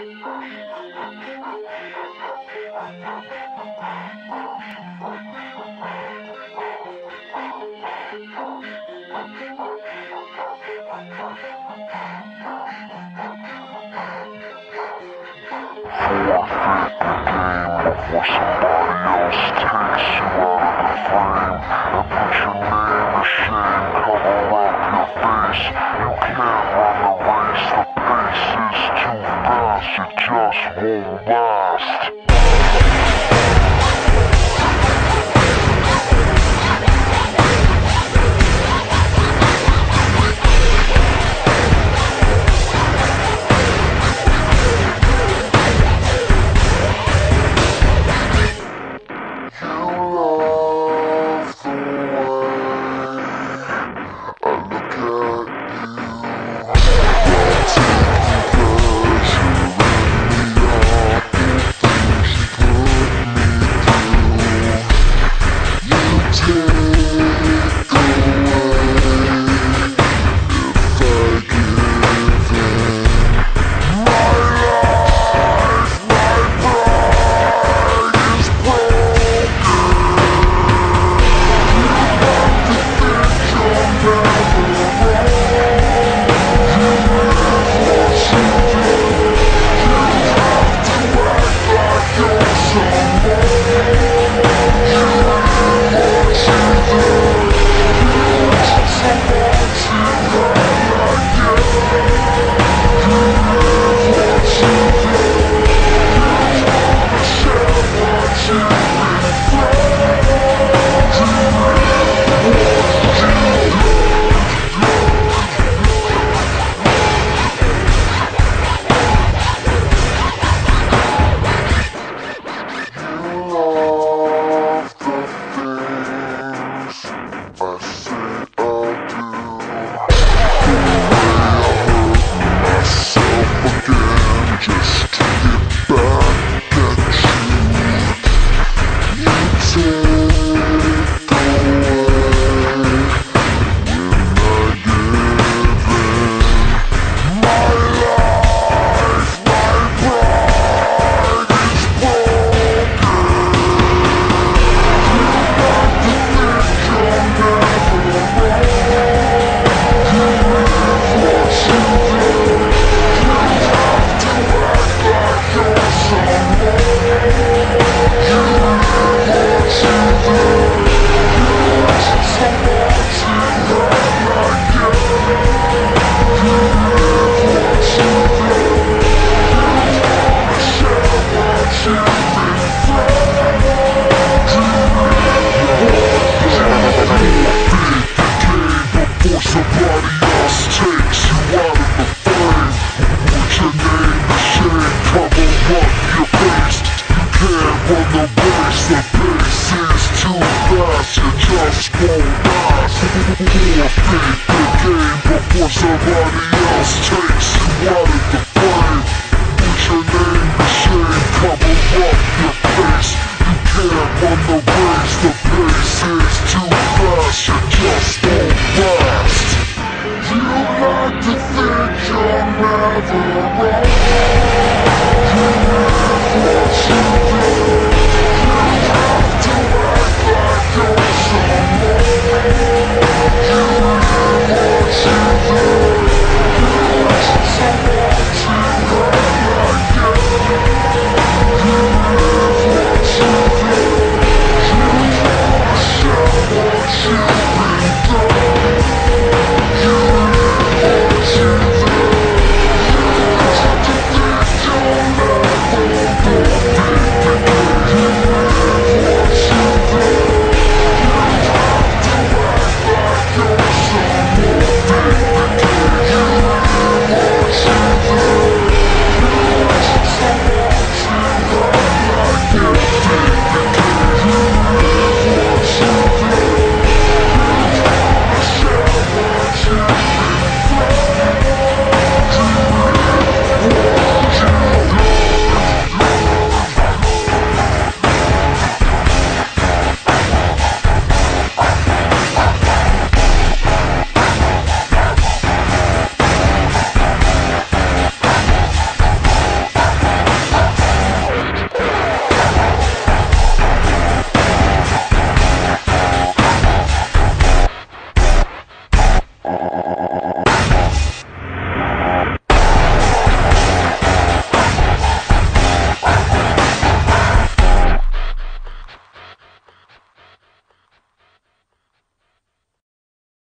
Your heart behind the force of the house. it just won't last. the game before somebody else takes you out of the frame Put your name to shame, cover up your face You can't run the race, the pace is too fast You just won't last. You like to think you're never wrong.